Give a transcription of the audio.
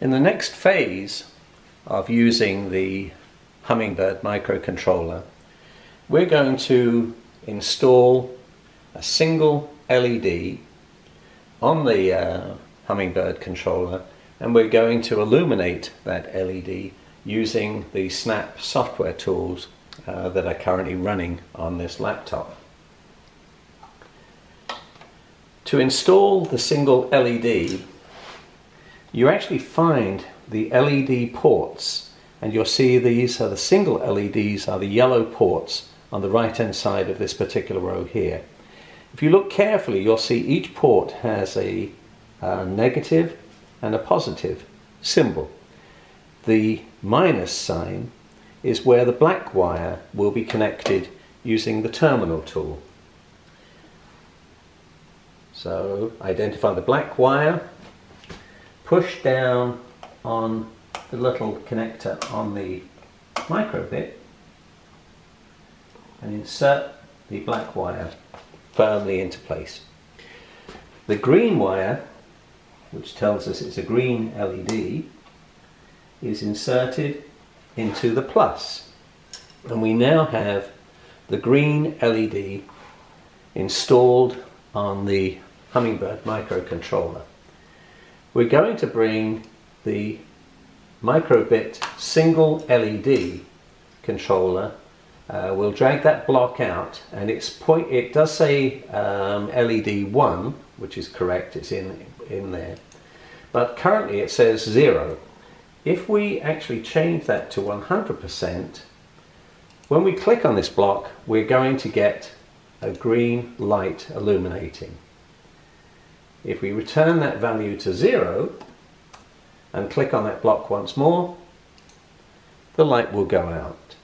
In the next phase of using the Hummingbird microcontroller, we're going to install a single LED on the uh, Hummingbird controller and we're going to illuminate that LED using the Snap software tools uh, that are currently running on this laptop. To install the single LED you actually find the LED ports and you'll see these are the single LEDs are the yellow ports on the right hand side of this particular row here. If you look carefully you'll see each port has a, a negative and a positive symbol. The minus sign is where the black wire will be connected using the terminal tool. So identify the black wire push down on the little connector on the microbit and insert the black wire firmly into place. The green wire, which tells us it's a green LED, is inserted into the plus. And we now have the green LED installed on the Hummingbird microcontroller we're going to bring the microbit single LED controller. Uh, we'll drag that block out and it's point it does say um, LED 1 which is correct it's in in there. But currently it says 0 if we actually change that to 100% when we click on this block we're going to get a green light illuminating if we return that value to zero and click on that block once more, the light will go out.